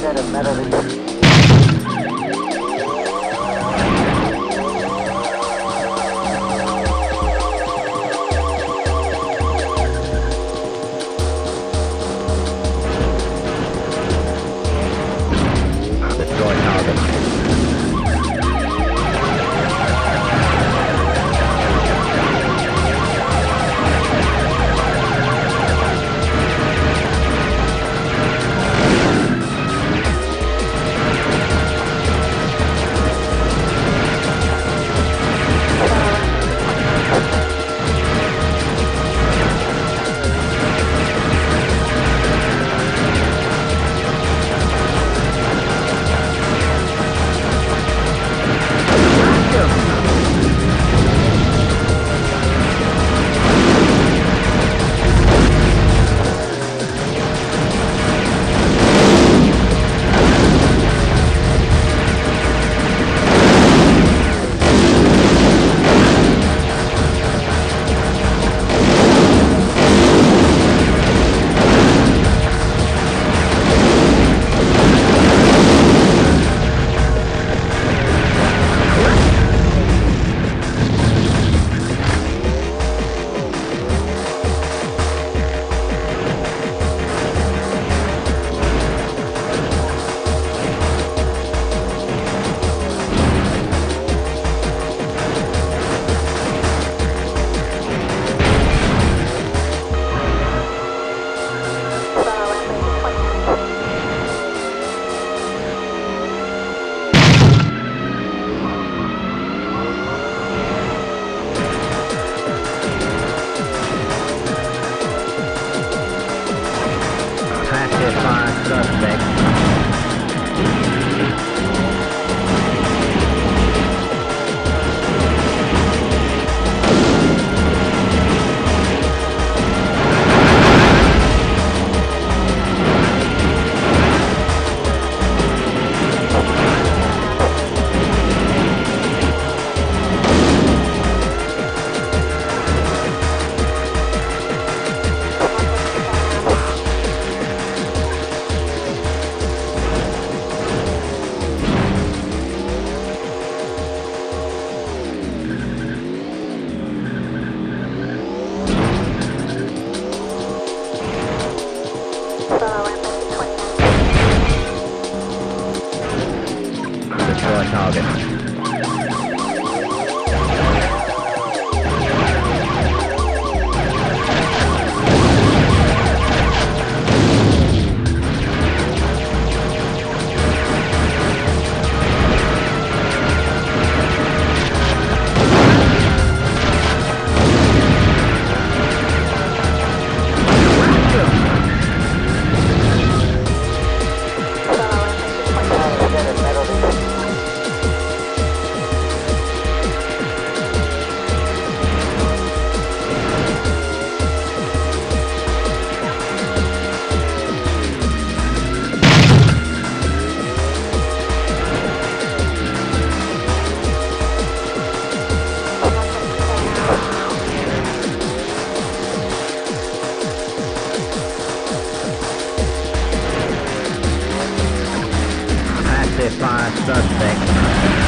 Destroy Fire suspect.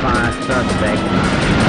Passive fire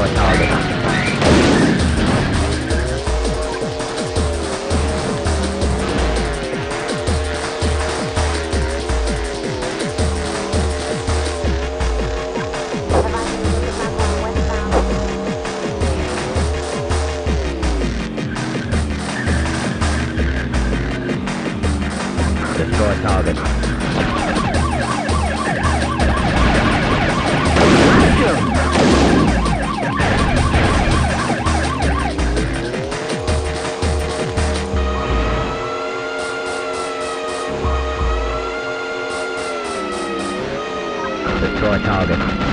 or a target. Suspect. Destroy target.